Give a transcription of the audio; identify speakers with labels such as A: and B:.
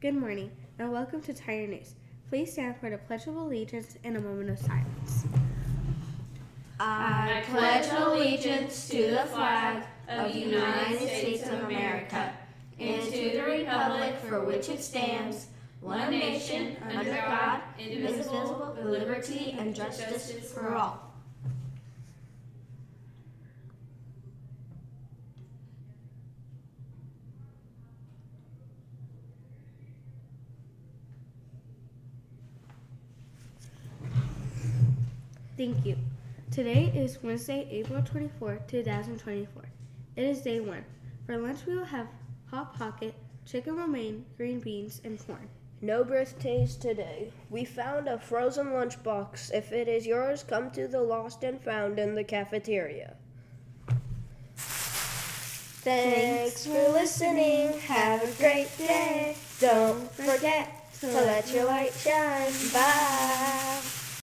A: Good morning and welcome to Tiger News. Please stand for the Pledge of Allegiance and a moment of silence.
B: I pledge allegiance to the flag of the United States of America and to the republic for which it stands, one nation, under God, indivisible, with liberty and justice for all.
A: Thank you. Today is Wednesday, April 24, 2024. It is day one. For lunch, we will have Hot Pocket, chicken romaine, green beans, and corn.
C: No birthdays today. We found a frozen lunchbox. If it is yours, come to the Lost and Found in the cafeteria. Thanks for listening. Have a great day. Don't forget to let your light shine. Bye.